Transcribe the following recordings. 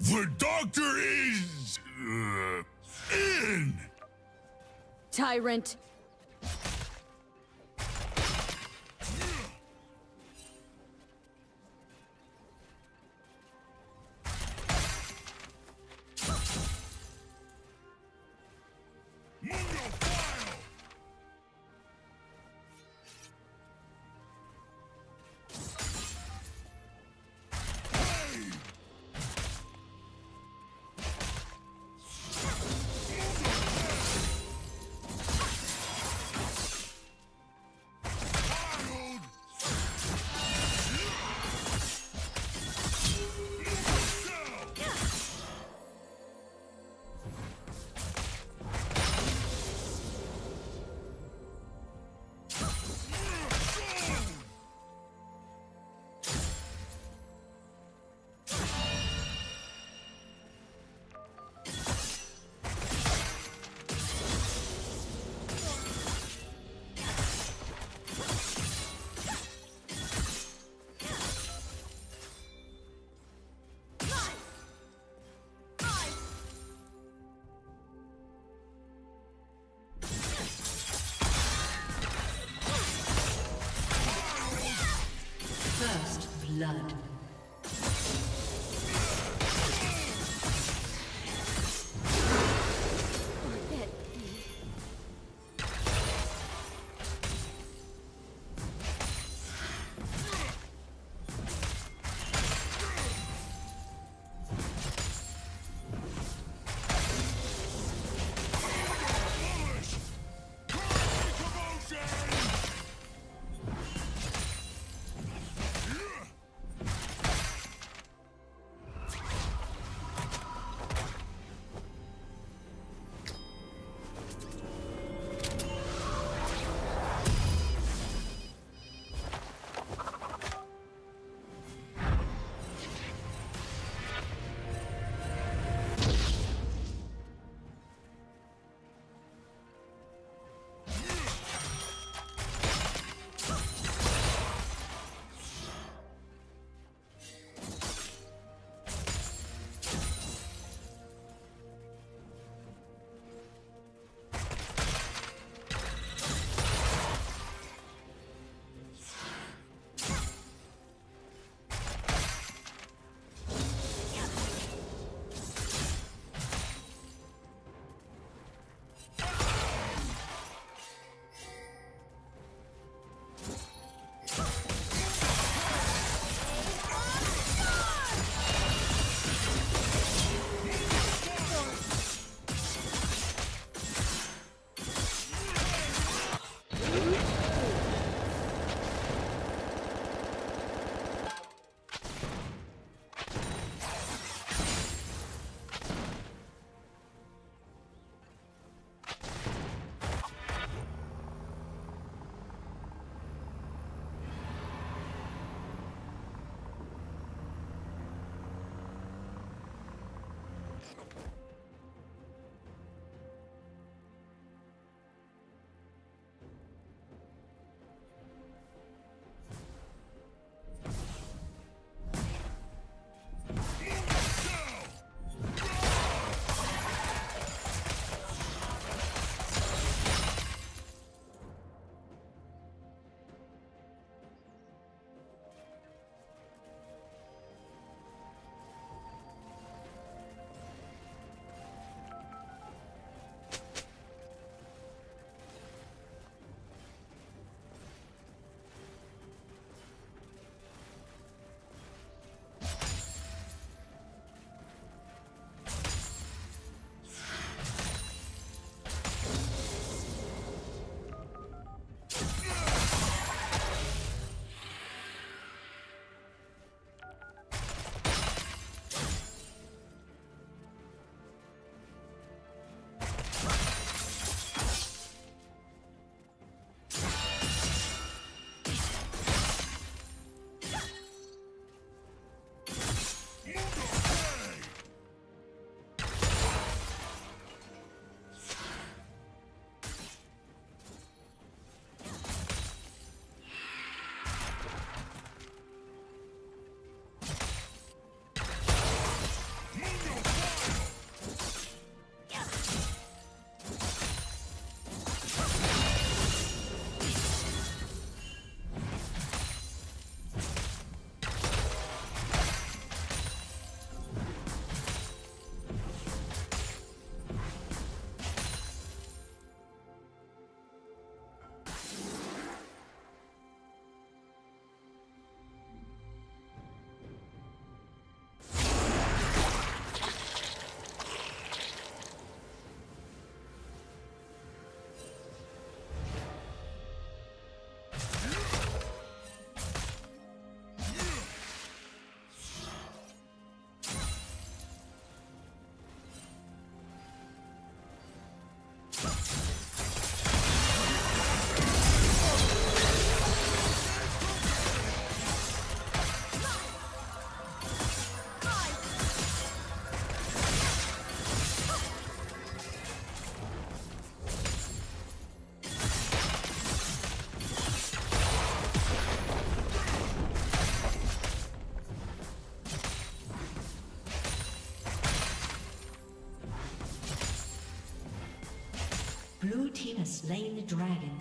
The doctor is... Uh, in! Tyrant! Slain the dragon.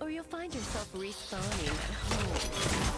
Or you'll find yourself respawning at home.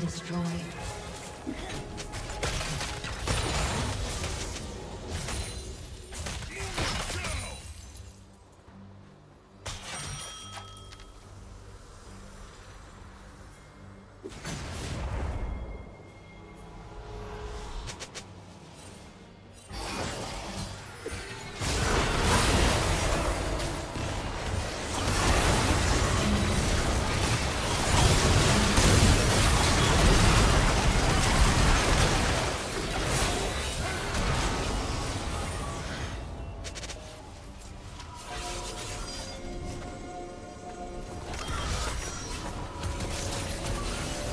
Destroyed.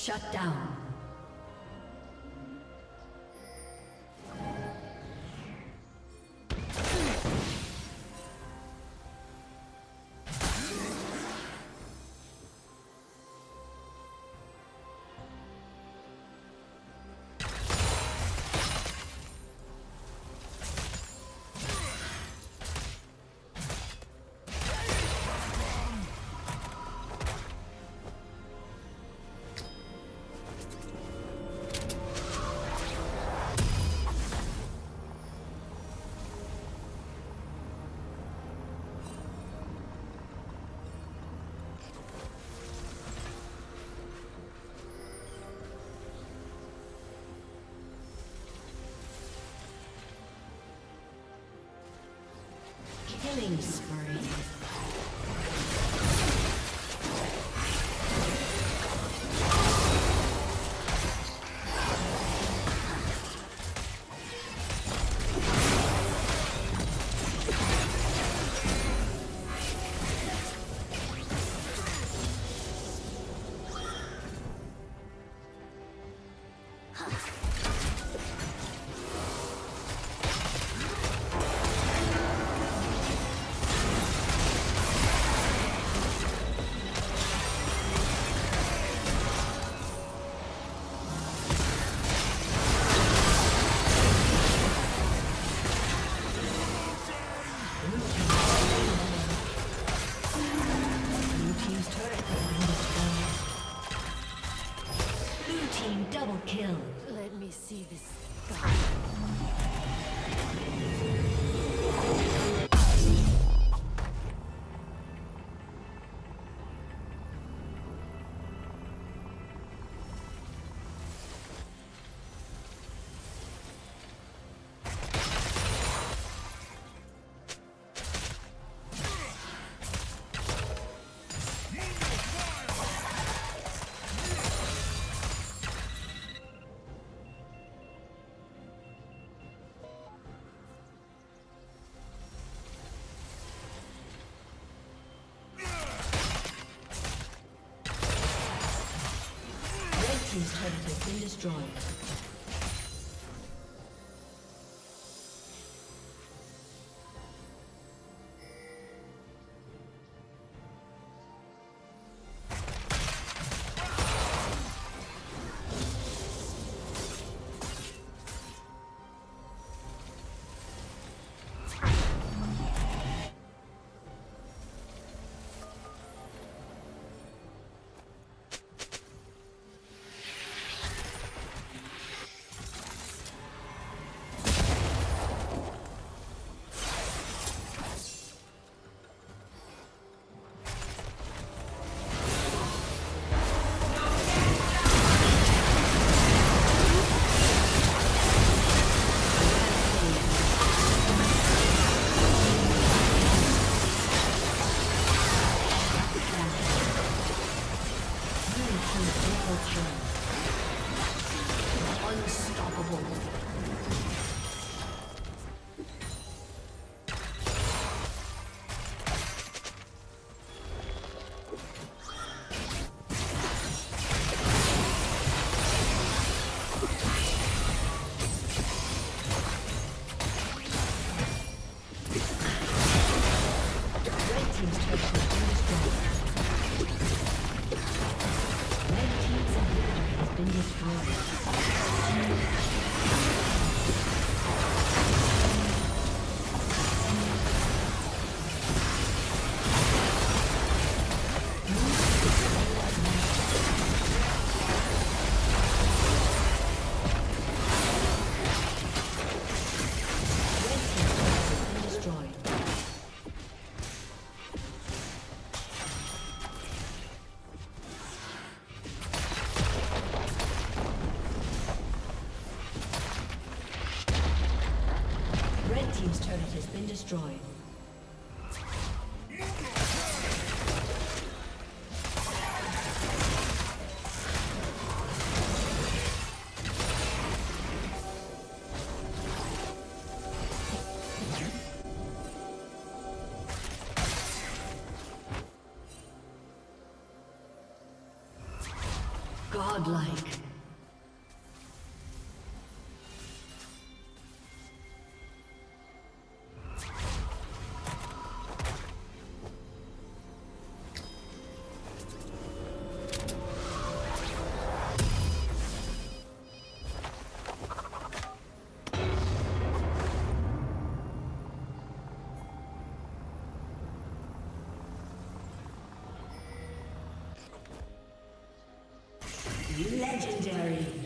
Shut down. Killing spree. Has been destroyed. Legendary.